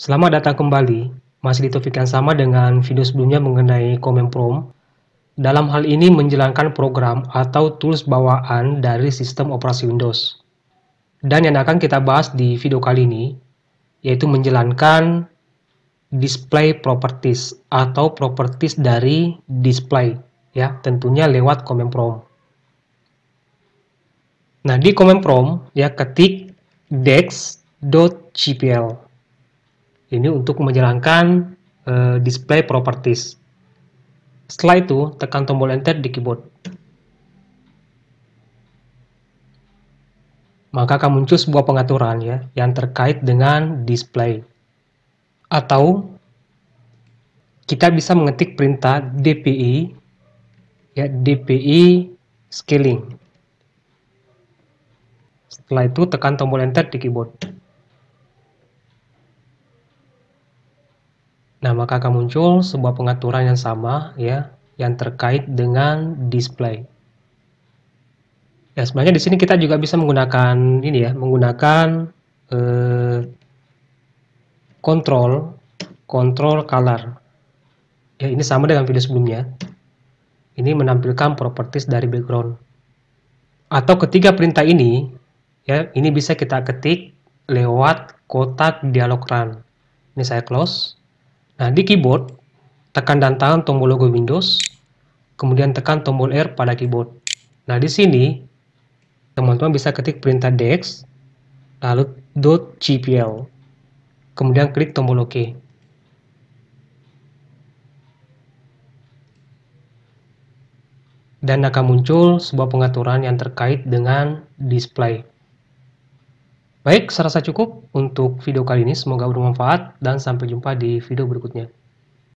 Selamat datang kembali, masih di topik yang sama dengan video sebelumnya mengenai Command Prompt. Dalam hal ini menjalankan program atau tools bawaan dari sistem operasi Windows. Dan yang akan kita bahas di video kali ini, yaitu menjalankan display properties atau properties dari display, ya tentunya lewat Command Prompt. Nah, di Command Prompt, ya ketik dex.cpl. Ini untuk menjalankan uh, display properties. Setelah itu, tekan tombol enter di keyboard. Maka akan muncul sebuah pengaturan ya yang terkait dengan display. Atau kita bisa mengetik perintah DPI ya DPI scaling. Setelah itu tekan tombol enter di keyboard. Nah, maka akan muncul sebuah pengaturan yang sama ya, yang terkait dengan display. Ya, sebenarnya di sini kita juga bisa menggunakan ini ya, menggunakan eh, control control color. Ya, ini sama dengan video sebelumnya. Ini menampilkan properties dari background. Atau ketiga perintah ini ya, ini bisa kita ketik lewat kotak dialog run. Ini saya close Nah, di keyboard, tekan dan tahan tombol logo Windows, kemudian tekan tombol R pada keyboard. Nah, di sini, teman-teman bisa ketik perintah dex, lalu .cpl, kemudian klik tombol OK. Dan akan muncul sebuah pengaturan yang terkait dengan display. Baik, saya rasa cukup untuk video kali ini. Semoga bermanfaat dan sampai jumpa di video berikutnya.